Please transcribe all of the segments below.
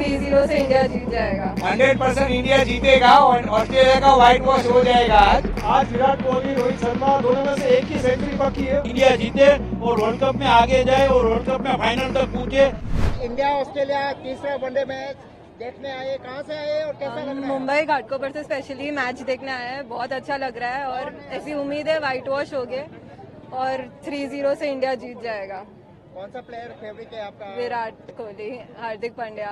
Three zero से India जीत जाएगा। हंड्रेड परसेंट इंडिया जीतेगा और ऑस्ट्रेलिया का व्हाइट वॉश हो जाएगा आज। आज विराट कोहली रोहित शर्मा दोनों में से एक ही सेंचुरी बाकी है। इंडिया जीते और वर्ल्ड कप में आगे जाए और वर्ल्ड कप में फाइनल तक पहुँचे इंडिया ऑस्ट्रेलिया तीसरा वनडे मैच देखने आए। कहाँ से आए और कैसा लग रहा है? मुंबई घाटकोपर से स्पेशली मैच देखने आए हैं। बहुत अच्छा लग रहा है और ऐसी उम्मीद है व्हाइट वॉश हो गए और थ्री ज़ीरो से इंडिया जीत जाएगा। कौन सा प्लेयर फेवरेट है आपका? विराट कोहली हार्दिक पांड्या।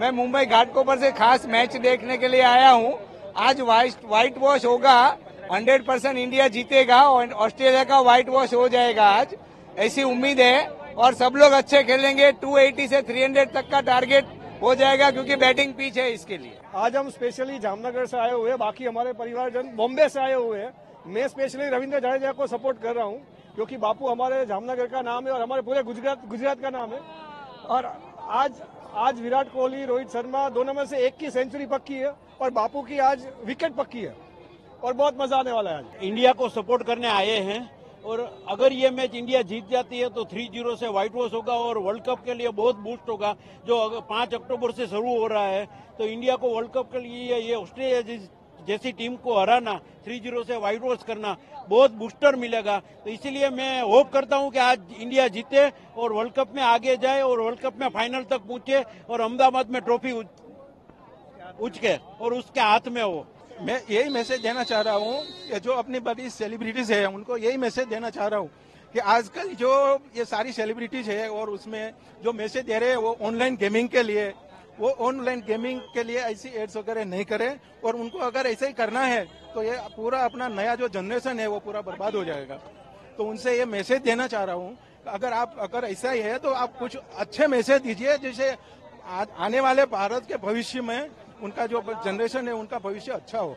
मैं मुंबई घाटकोपर से खास मैच देखने के लिए आया हूँ। आज व्हाइट वॉश होगा हंड्रेड परसेंट इंडिया जीतेगा और ऑस्ट्रेलिया का व्हाइट वॉश हो जाएगा आज। ऐसी उम्मीद है और सब लोग अच्छे खेलेंगे। 280 से 300 तक का टारगेट हो जाएगा क्योंकि बैटिंग पीच है इसके लिए। आज हम स्पेशली जामनगर से आए हुए बाकी हमारे परिवारजन बॉम्बे से आए हुए हैं। मैं स्पेशली रविंद्र जडेजा को सपोर्ट कर रहा हूँ। क्योंकि बापू हमारे जामनगर का नाम है और हमारे पूरे गुजरात गुजरात का नाम है। और आज आज विराट कोहली, रोहित शर्मा दोनों में से एक की सेंचुरी पक्की है और बापू की आज विकेट पक्की है। और बहुत मज़ा आने वाला है आज। इंडिया को सपोर्ट करने आए हैं और अगर ये मैच इंडिया जीत जाती है तो थ्री ज़ीरो से व्हाइट वॉश होगा और वर्ल्ड कप के लिए बहुत बूस्ट होगा, जो पाँच अक्टूबर से शुरू हो रहा है। तो इंडिया को वर्ल्ड कप के लिए ये ऑस्ट्रेलिया जिस- टीम को हराना थ्री ज़ीरो से व्हाइट वॉश करना बहुत बूस्टर मिलेगा। तो इसीलिए मैं होप करता हूँ कि आज इंडिया जीते और वर्ल्ड कप में आगे जाए और वर्ल्ड कप में फाइनल तक पहुँचे और अहमदाबाद में ट्रॉफी उचके और उसके हाथ में हो। मैं यही मैसेज देना चाह रहा हूँ जो अपनी बड़ी सेलिब्रिटीज है, उनको यही मैसेज देना चाह रहा हूँ कि आजकल जो ये सारी सेलिब्रिटीज है और उसमें जो मैसेज दे रहे हैं वो ऑनलाइन गेमिंग के लिए वो ऑनलाइन गेमिंग के लिए ऐसी एड्स वगैरह नहीं करें और उनको अगर ऐसे ही करना है तो ये पूरा अपना नया जो जनरेशन है, वो पूरा बर्बाद हो जाएगा। तो उनसे ये मैसेज देना चाह रहा हूँ, अगर आप, अगर ऐसा ही है तो आप कुछ अच्छे मैसेज दीजिए, जिससे आने वाले भारत के भविष्य में उनका जो जनरेशन है, उनका भविष्य अच्छा हो।